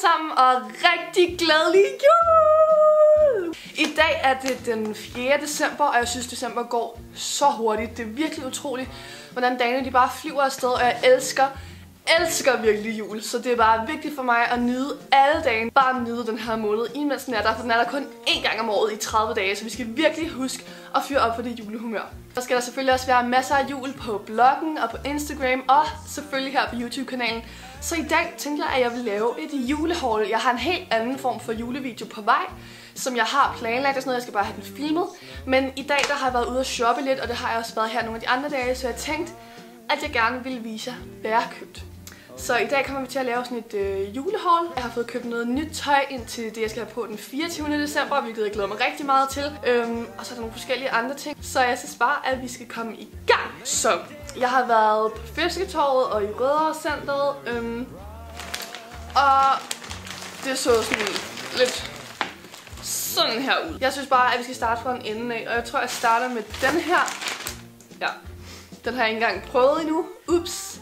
sammen, og rigtig glædelig jul! I dag er det den 4. december, og jeg synes, december går så hurtigt. Det er virkelig utroligt, hvordan dagene de bare flyver afsted, og jeg elsker, elsker virkelig jul. Så det er bare vigtigt for mig at nyde alle dage. Bare nyde den her måned, imens den er der, for den er der kun én gang om året i 30 dage, så vi skal virkelig huske at fyre op for det julehumør. Så skal der selvfølgelig også være masser af jul på bloggen og på Instagram, og selvfølgelig her på YouTube-kanalen. Så i dag tænker jeg, at jeg vil lave et julehaul. Jeg har en helt anden form for julevideo på vej, som jeg har planlagt og sådan noget. Jeg skal bare have den filmet. Men i dag der har jeg været ude at shoppe lidt, og det har jeg også været her nogle af de andre dage, så jeg tænkte, at jeg gerne ville vise jer, hvad jeg har købt. Så i dag kommer vi til at lave sådan et øh, julehaul. Jeg har fået købt noget nyt tøj ind til det, jeg skal have på den 24. december, hvilket jeg glæder mig rigtig meget til. Øhm, og så er der nogle forskellige andre ting. Så jeg synes bare, at vi skal komme i gang. Så jeg har været på Fisketorvet og i Rødovre Centeret. Øhm, og det så sådan lidt sådan her ud. Jeg synes bare, at vi skal starte fra en ende af. Og jeg tror, jeg starter med den her. Ja, den har jeg ikke engang prøvet endnu. Ups.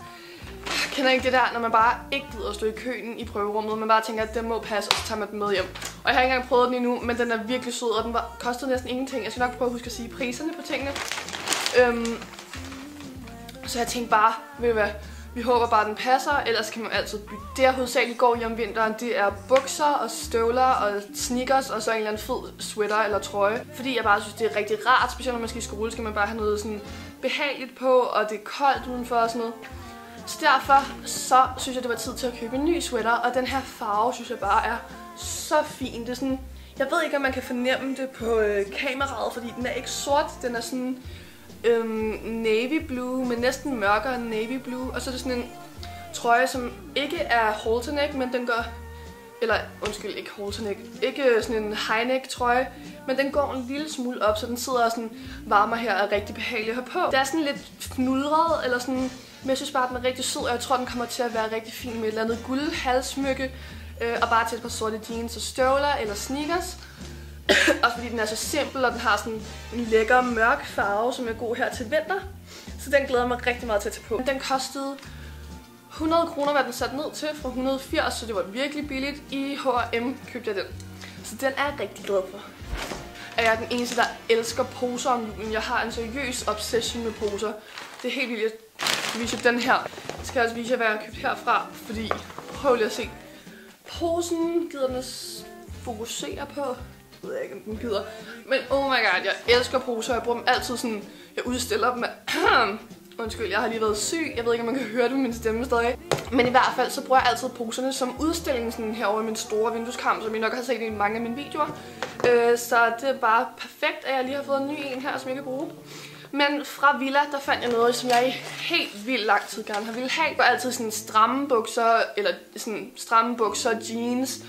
Jeg kender ikke det der, når man bare ikke gider at stå i køen i prøverummet. Man bare tænker, at den må passe, og så tager man den med hjem. Og jeg har ikke engang prøvet den endnu, men den er virkelig sød, og den var, kostede næsten ingenting. Jeg skal nok prøve at huske at sige priserne på tingene. Øhm, så jeg tænkte bare, ved hvad, vi håber bare, at den passer, ellers kan man altid bytte. Det jeg hovedsageligt går i om vinteren, det er bukser og støvler og sneakers og så en eller anden fed sweater eller trøje. Fordi jeg bare synes, det er rigtig rart, specielt når man skal i skole, skal man bare have noget sådan behageligt på, og det er koldt udenfor og sådan noget. Så derfor så synes jeg, det var tid til at købe en ny sweater, og den her farve synes jeg bare er så fin. Det er sådan, jeg ved ikke, om man kan fornemme det på øh, kameraet, fordi den er ikke sort, den er sådan øhm, navy blue, men næsten mørkere end navy blue. Og så er det sådan en trøje, som ikke er halterneck, men den går... Eller, undskyld, ikke halterneck. Ikke øh, sådan en highneck trøje, men den går en lille smule op, så den sidder sådan varmer her og er rigtig behagelig at have på. Det er sådan lidt fnudret, eller sådan... Men jeg synes bare, at den er rigtig sød, og jeg tror, den kommer til at være rigtig fin med et eller andet guld halsmykke. Øh, og bare til et par sorte jeans og støvler eller sneakers. Også fordi den er så simpel, og den har sådan en lækker mørk farve, som er god her til vinter. Så den glæder jeg mig rigtig meget til at tage på. Den kostede 100 kroner, hvad den sat ned til fra 180, så det var virkelig billigt. I H&M købte jeg den. Så den er jeg rigtig glad for. Er jeg den eneste, der elsker poser om julen. Jeg har en seriøs obsession med poser. Det er helt vildt. Jeg skal vise den her. Jeg skal også vise jer, hvad jeg har købt herfra, fordi prøv lige at se. Posen gider den fokusere på ved jeg ikke, om den gider. Men oh my god, jeg elsker poser. Jeg bruger dem altid sådan, jeg udstiller dem. Undskyld, jeg har lige været syg. Jeg ved ikke, om man kan høre det på min stemme stadig. Men i hvert fald, så bruger jeg altid poserne som udstilling sådan herovre i min store vindueskarm, som I nok har set i mange af mine videoer. Øh, så det er bare perfekt, at jeg lige har fået en ny en her, som jeg kan bruge. Men fra Villa, der fandt jeg noget, som jeg i helt vildt lang tid gerne har ville have. Jeg altid sådan stramme bukser, eller sådan stramme bukser, jeans,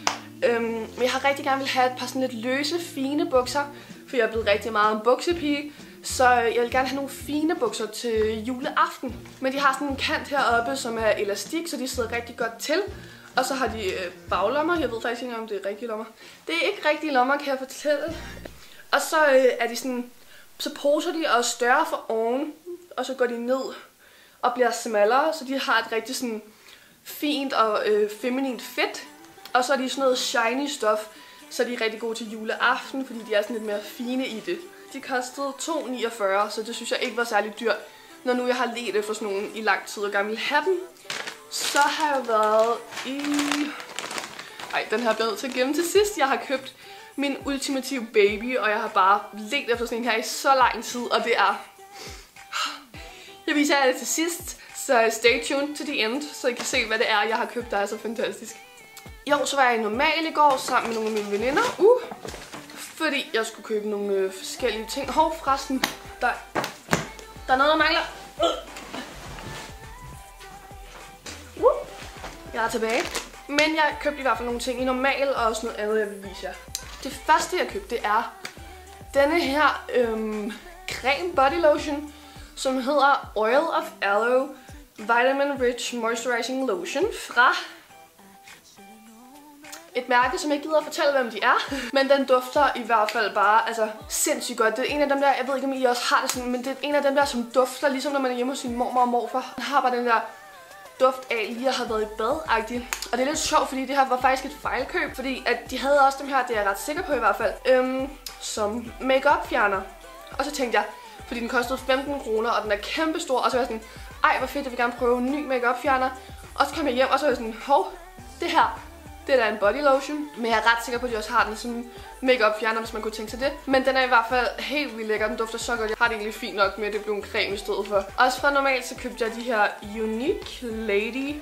Øhm, men jeg har rigtig gerne vil have et par sådan lidt løse, fine bukser, for jeg er blevet rigtig meget en buksepige. Så jeg vil gerne have nogle fine bukser til juleaften. Men de har sådan en kant heroppe, som er elastik, så de sidder rigtig godt til. Og så har de øh, baglommer. Jeg ved faktisk ikke, om det er rigtige lommer. Det er ikke rigtige lommer, kan jeg fortælle. Og så øh, er de sådan... Så poser de og større for oven, og så går de ned og bliver smallere, så de har et rigtig sådan fint og øh, feminint fedt og så er de sådan noget shiny stof, så de er rigtig gode til juleaften, fordi de er sådan lidt mere fine i det. De kostede 2,49, så det synes jeg ikke var særlig dyrt. Når nu jeg har let efter sådan nogle i lang tid og gerne ville have dem, så har jeg været i... Ej, den her blev til at gemme til sidst. Jeg har købt min ultimative baby, og jeg har bare let efter sådan en her i så lang tid, og det er... Jeg viser jer det til sidst, så stay tuned til the end, så I kan se, hvad det er, jeg har købt, der er så fantastisk. Jo, så var jeg i normal i går sammen med nogle af mine veninder. Uh, fordi jeg skulle købe nogle øh, forskellige ting. Hov, forresten, der, der er noget, der mangler. Uh. Jeg er tilbage. Men jeg købte i hvert fald nogle ting i normal, og også noget andet, jeg vil vise jer. Det første, jeg købte, det er denne her øhm, creme body lotion, som hedder Oil of Aloe Vitamin Rich Moisturizing Lotion fra et mærke, som jeg ikke gider at fortælle, hvem de er. Men den dufter i hvert fald bare altså, sindssygt godt. Det er en af dem der, jeg ved ikke om I også har det sådan, men det er en af dem der, som dufter, ligesom når man er hjemme hos sin mormor og morfar. Den har bare den der duft af lige at have været i bad -agtigt. Og det er lidt sjovt, fordi det her var faktisk et fejlkøb, fordi at de havde også dem her, det er jeg ret sikker på i hvert fald, øhm, som makeup fjerner. Og så tænkte jeg, fordi den kostede 15 kroner, og den er kæmpestor, og så var jeg sådan, ej hvor fedt, jeg vil gerne prøve en ny makeup fjerner. Og så kom jeg hjem, og så var jeg sådan, hov, det her, det er da en body lotion. Men jeg er ret sikker på, at de også har den som makeup fjerner, hvis man kunne tænke sig det. Men den er i hvert fald helt vildt lækker. Den dufter så godt. Jeg har det egentlig fint nok med, at det blev en creme i stedet for. Også fra normalt, så købte jeg de her Unique Lady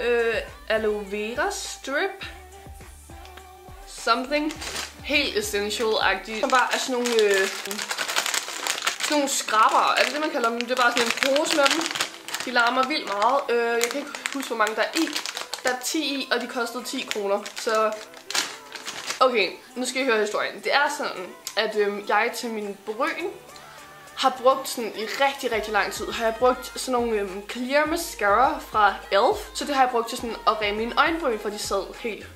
øh, Aloe Vera Strip. Something. Helt essential-agtigt. Som bare er sådan nogle... Øh, sådan nogle skraber. Er det det, man kalder dem? Det er bare sådan en pose med dem. De larmer vildt meget. Øh, jeg kan ikke huske, hvor mange der er i. Der er 10 i, og de kostede 10 kroner. Så okay, nu skal I høre historien. Det er sådan, at øhm, jeg til min bryn har brugt sådan i rigtig, rigtig lang tid, har jeg brugt sådan nogle øhm, clear mascara fra ELF. Så det har jeg brugt til sådan at ræme mine øjenbryn, for de sad helt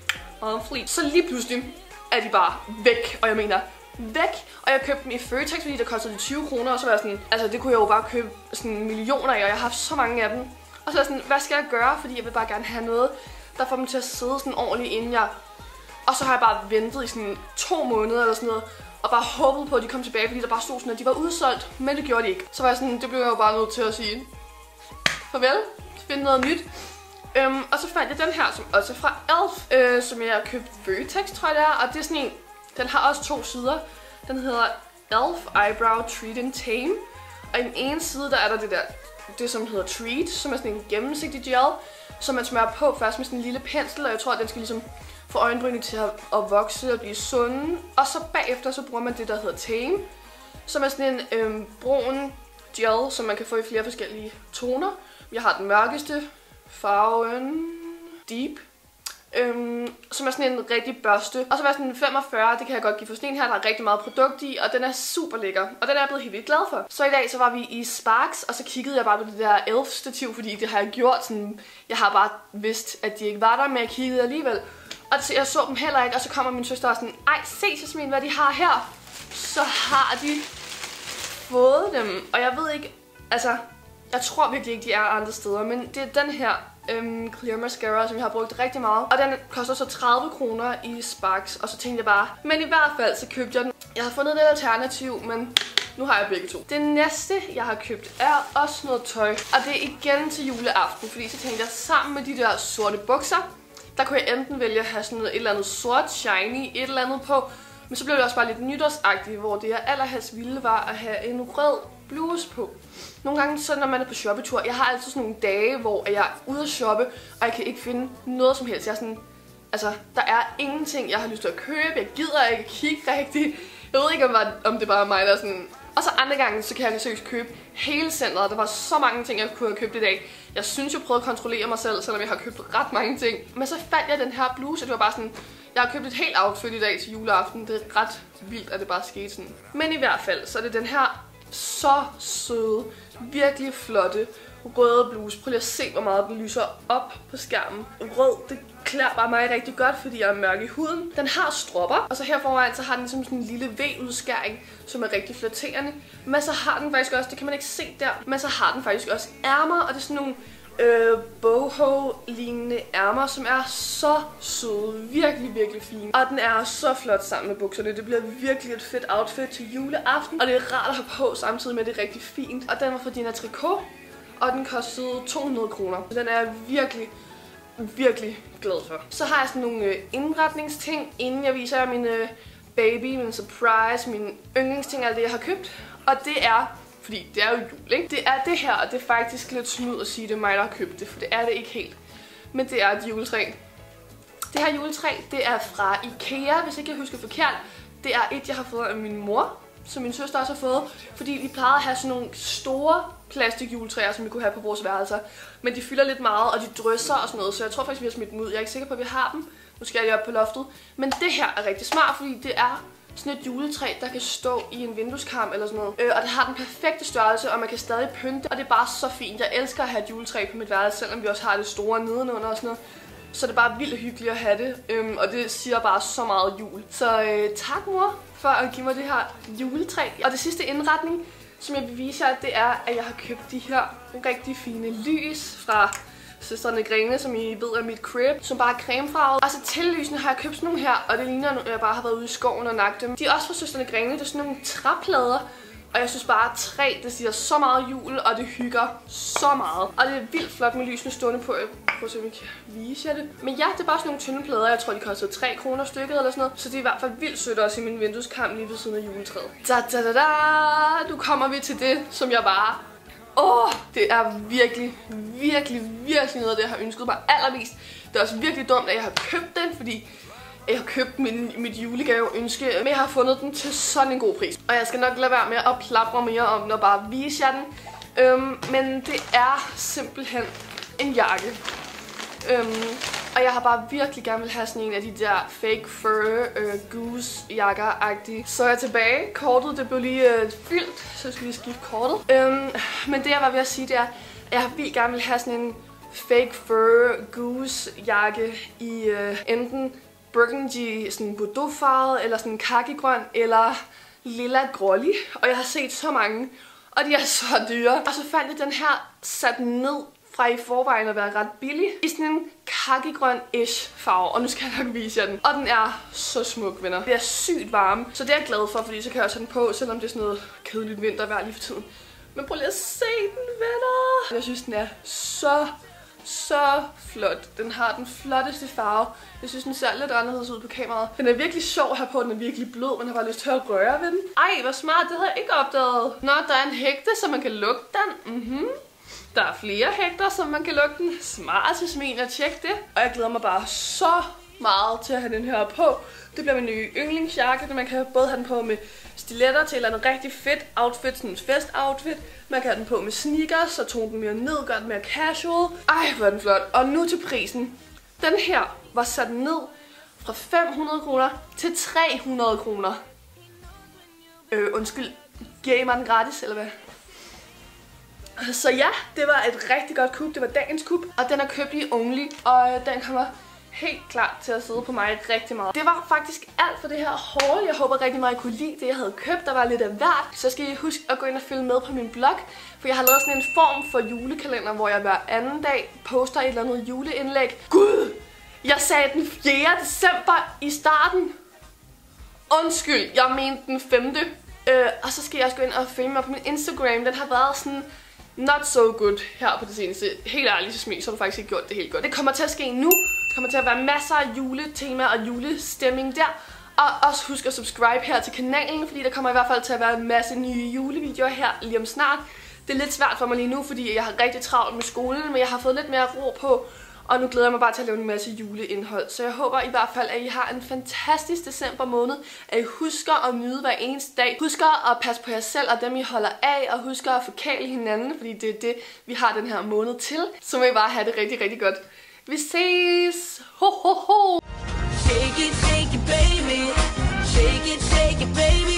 on fleek. Så lige pludselig er de bare væk, og jeg mener væk. Og jeg købte dem i Føtex, fordi der kostede de 20 kroner, og så var jeg sådan, altså det kunne jeg jo bare købe sådan millioner af, og jeg har haft så mange af dem. Og så er sådan, hvad skal jeg gøre? Fordi jeg vil bare gerne have noget, der får dem til at sidde sådan ordentligt, inden jeg... Og så har jeg bare ventet i sådan to måneder eller sådan noget, og bare håbet på, at de kom tilbage, fordi der bare stod sådan, at de var udsolgt, men det gjorde de ikke. Så var jeg sådan, det blev jeg jo bare nødt til at sige farvel, finde noget nyt. Øhm, og så fandt jeg den her, som også er fra ELF, øh, som jeg har købt Vertex, tror jeg det er. Og det er sådan en, den har også to sider. Den hedder ELF Eyebrow Treat and Tame. Og i den ene side, der er der det der det, som hedder Treat, som er sådan en gennemsigtig gel, som man smører på først med sådan en lille pensel, og jeg tror, at den skal ligesom få øjenbrynene til at, at vokse og blive sunde. Og så bagefter, så bruger man det, der hedder Tame, som er sådan en øhm, brun gel, som man kan få i flere forskellige toner. Jeg har den mørkeste, farven Deep, Øhm, som er sådan en rigtig børste. Og så var sådan en 45, det kan jeg godt give for sådan en her, der er rigtig meget produkt i, og den er super lækker. Og den er jeg blevet helt vildt glad for. Så i dag så var vi i Sparks, og så kiggede jeg bare på det der elf stativ, fordi det har jeg gjort sådan, jeg har bare vidst, at de ikke var der, men jeg kiggede alligevel. Og så jeg så dem heller ikke, og så kommer min søster og sådan, ej se Jasmin, hvad de har her. Så har de fået dem, og jeg ved ikke, altså, jeg tror virkelig ikke, de er andre steder, men det er den her øhm, Clear Mascara, som jeg har brugt rigtig meget. Og den koster så 30 kroner i Sparks, og så tænkte jeg bare, men i hvert fald så købte jeg den. Jeg har fundet et alternativ, men nu har jeg begge to. Det næste, jeg har købt, er også noget tøj. Og det er igen til juleaften, fordi så tænkte jeg sammen med de der sorte bukser, der kunne jeg enten vælge at have sådan noget, et eller andet sort, shiny, et eller andet på. Men så blev det også bare lidt nytårsagtigt, hvor det jeg allerhelst ville var at have en rød bluse på. Nogle gange, så når man er på shoppetur, jeg har altid sådan nogle dage, hvor jeg er ude at shoppe, og jeg kan ikke finde noget som helst. Jeg er sådan, altså, der er ingenting, jeg har lyst til at købe. Jeg gider ikke kigge rigtigt. Jeg ved ikke, om, om det bare er mig, der er sådan... Og så andre gange, så kan jeg seriøst købe hele centret. Der var så mange ting, jeg kunne have købt i dag. Jeg synes, jeg prøvede at kontrollere mig selv, selvom jeg har købt ret mange ting. Men så fandt jeg den her bluse, og det var bare sådan... Jeg har købt et helt outfit i dag til juleaften. Det er ret vildt, at det bare skete sådan. Men i hvert fald, så er det den her så søde, virkelig flotte røde bluse. Prøv lige at se, hvor meget den lyser op på skærmen. Rød, det klæder bare mig rigtig godt, fordi jeg er mørk i huden. Den har stropper, og så her foran, så har den som sådan en lille V-udskæring, som er rigtig flatterende. Men så har den faktisk også, det kan man ikke se der, men så har den faktisk også ærmer, og det er sådan nogle øh, boho-lignende ærmer, som er så søde. Virkelig, virkelig fine. Og den er så flot sammen med bukserne. Det bliver virkelig et fedt outfit til juleaften. Og det er rart at have på, samtidig med at det er rigtig fint. Og den var fra Dina Tricot, og den kostede 200 kroner. Så den er virkelig, virkelig glad for. Så har jeg sådan nogle øh, indretningsting, inden jeg viser jer min øh, baby, min surprise, min yndlingsting, alt det jeg har købt. Og det er fordi det er jo jul, ikke? Det er det her, og det er faktisk lidt snyd at sige, det er mig, der har købt det, for det er det ikke helt. Men det er et juletræ. Det her juletræ, det er fra Ikea, hvis ikke jeg husker forkert. Det er et, jeg har fået af min mor, som min søster også har fået. Fordi vi plejede at have sådan nogle store plastikjuletræer, som vi kunne have på vores værelser. Men de fylder lidt meget, og de drysser og sådan noget, så jeg tror faktisk, vi har smidt dem ud. Jeg er ikke sikker på, at vi har dem. Nu skal jeg op på loftet. Men det her er rigtig smart, fordi det er sådan et juletræ, der kan stå i en vindueskarm eller sådan noget. Øh, og det har den perfekte størrelse, og man kan stadig pynte, og det er bare så fint. Jeg elsker at have et juletræ på mit værelse, selvom vi også har det store nedenunder og sådan noget. Så det er bare vildt hyggeligt at have det, øhm, og det siger bare så meget jul. Så øh, tak mor for at give mig det her juletræ. Og det sidste indretning, som jeg vil vise jer, det er, at jeg har købt de her rigtig fine lys fra Søsterne Grene, som I ved er mit crib, som bare er cremefarvet. Og så til lysene har jeg købt sådan nogle her, og det ligner, at jeg bare har været ude i skoven og nagt dem. De er også fra Søsterne Grene, det er sådan nogle træplader, og jeg synes bare, at træ, det siger så meget jul, og det hygger så meget. Og det er vildt flot med lysene stående på. Jeg prøver at se, om jeg kan vise jer det. Men ja, det er bare sådan nogle tynde plader. Jeg tror, de kostede 3 kroner stykket eller sådan noget. Så det er i hvert fald vildt sødt også i min vindueskamp lige ved siden af juletræet. Da, da, da, da. Nu kommer vi til det, som jeg bare Åh, oh, det er virkelig, virkelig, virkelig noget af det, jeg har ønsket mig allermest. Det er også virkelig dumt, at jeg har købt den, fordi jeg har købt min, mit julegave ønske, men jeg har fundet den til sådan en god pris. Og jeg skal nok lade være med at plapre mere om den og bare vise jer den. Øhm, men det er simpelthen en jakke. Øhm, og jeg har bare virkelig gerne vil have sådan en af de der fake fur øh, goose jakker-agtige. Så er jeg tilbage. Kortet det blev lige øh, fyldt, så skal vi skifte kortet. Øhm, men det jeg var ved at sige, det er, at jeg har virkelig gerne vil have sådan en fake fur goose jakke i øh, enten burgundy, sådan bordeauxfarvet, eller sådan kakkegrøn, eller lilla grålig. Og jeg har set så mange, og de er så dyre. Og så fandt jeg den her sat ned fra i forvejen at være ret billig. I sådan en kakkegrøn-ish farve, og nu skal jeg nok vise jer den. Og den er så smuk, venner. Det er sygt varme, så det er jeg glad for, fordi så kan jeg også have den på, selvom det er sådan noget kedeligt vintervejr lige for tiden. Men prøv lige at se den, venner. Jeg synes, den er så så flot. Den har den flotteste farve. Jeg synes, den ser lidt anderledes ud på kameraet. Den er virkelig sjov her på. Den er virkelig blød. Man har bare lyst til at røre ved den. Ej, hvor smart. Det havde jeg ikke opdaget. Nå, der er en hægte, så man kan lukke den. Mhm. Der er flere hægter, som man kan lukke den. Smart, til smin at tjekke det. Og jeg glæder mig bare så meget til at have den her på. Det bliver min nye yndlingsjakke. Man kan både have den på med stiletter til et rigtig fedt outfit, sådan en fest outfit. Man kan have den på med sneakers, så tone den mere ned, gør den mere casual. Ej, hvor er den flot. Og nu til prisen. Den her var sat ned fra 500 kroner til 300 kroner. Øh, undskyld. Giver I mig den gratis, eller hvad? Så ja, det var et rigtig godt kub. Det var dagens kub. Og den er købt i Only, og øh, den kommer helt klart til at sidde på mig rigtig meget. Det var faktisk alt for det her haul. Jeg håber rigtig meget, at I kunne lide det, jeg havde købt. Der var lidt af hvert. Så skal I huske at gå ind og følge med på min blog. For jeg har lavet sådan en form for julekalender, hvor jeg hver anden dag poster et eller andet juleindlæg. Gud! Jeg sagde den 4. december i starten. Undskyld, jeg mente den 5. Øh, og så skal jeg også gå ind og følge mig på min Instagram. Den har været sådan not so good her på det seneste. Helt ærligt, så så har du faktisk ikke gjort det helt godt. Det kommer til at ske nu. Der kommer til at være masser af juletema og julestemning der. Og også husk at subscribe her til kanalen, fordi der kommer i hvert fald til at være en masse nye julevideoer her lige om snart. Det er lidt svært for mig lige nu, fordi jeg har rigtig travlt med skolen, men jeg har fået lidt mere ro på, og nu glæder jeg mig bare til at lave en masse juleindhold. Så jeg håber i hvert fald, at I har en fantastisk december måned. At I husker at nyde hver eneste dag. Husker at passe på jer selv og dem, I holder af. Og husker at forkæle hinanden, fordi det er det, vi har den her måned til. Så må I bare have det rigtig, rigtig godt. Vi ses! Ho, ho, ho! Shake it, shake it, baby. Shake it, shake it, baby.